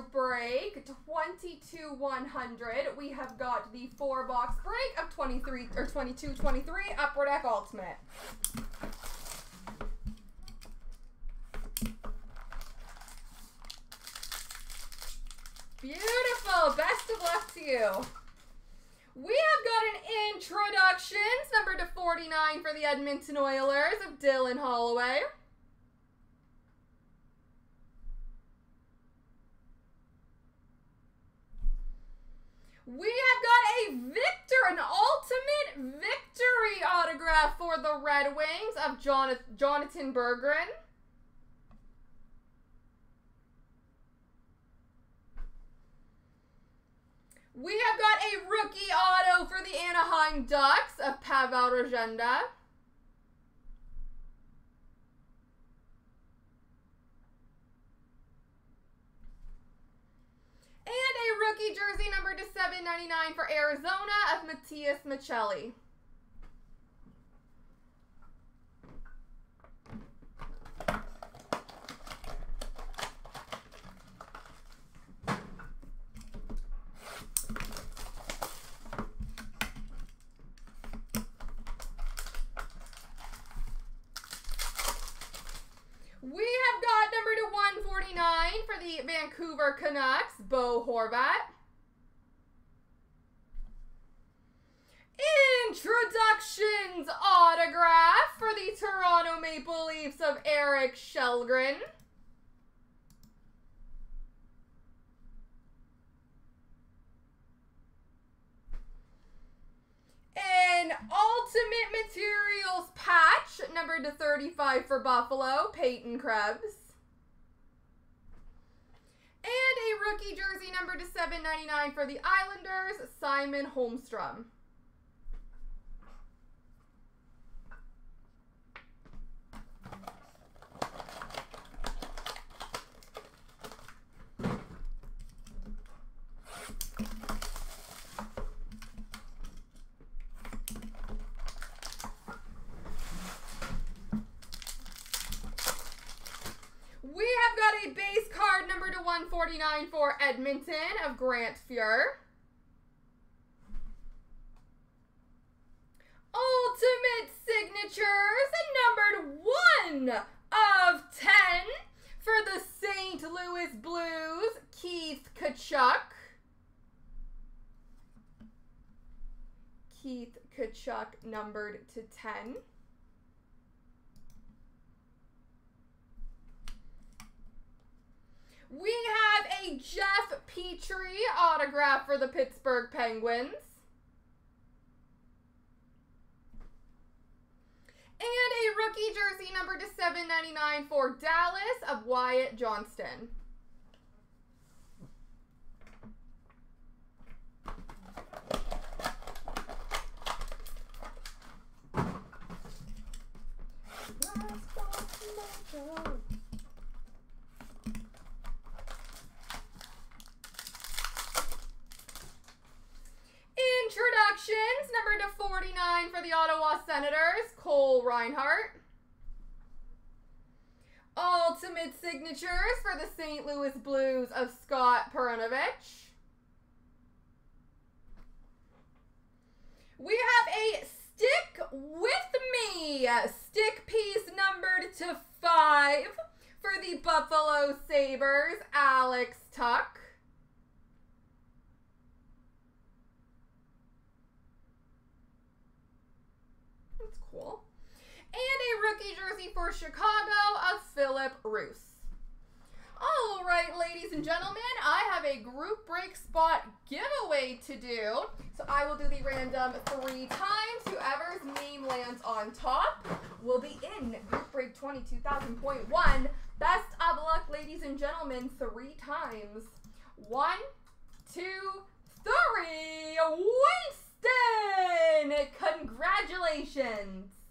break 22 100 we have got the four box break of 23 or 22 23 upper deck ultimate. Beautiful best of luck to you. We have got an introductions number to 49 for the edmonton oilers of dylan holloway We have got a victor, an ultimate victory autograph for the Red Wings of Jonatan, Jonatan Berggren. We have got a rookie auto for the Anaheim Ducks of Pavel Regenda. And a rookie jersey number to 7.99 for Arizona of Matias Maccelli. We have got number to 149 for the Vancouver Canucks, Bo Horvat. Introductions autograph for the Toronto Maple Leafs of Erik Källgren. An Ultimate Materials patch, number to 35 for Buffalo, Peyton Krebs. And a rookie jersey number to 7.99 for the Islanders, Simon Holmstrom. We have got a base card number to 149 for Edmonton of Grant Fuhr. Ultimate Signatures, numbered 1 of 10 for the St. Louis Blues, Keith Tkachuk. Keith Tkachuk numbered to 10. We have a Petry autograph for the Pittsburgh Penguins. And a rookie jersey number to 7.99 for Dallas of Wyatt Johnston. Introductions, number to 49 the Ottawa Senators, Cole Reinhardt. Ultimate signatures for the St. Louis Blues of Scott Perunovich. We have a stick with me, stick piece numbered to 5 for the Buffalo Sabres, Alex Tuch. cool. And a rookie jersey for Chicago Roos. All right, ladies and gentlemen, I have a group break spot giveaway to do. So I will do the random three times. Whoever's name lands on top will be in group break 22,000.1. Best of luck, ladies and gentlemen, three times. One, two, three. Winston! Congratulations!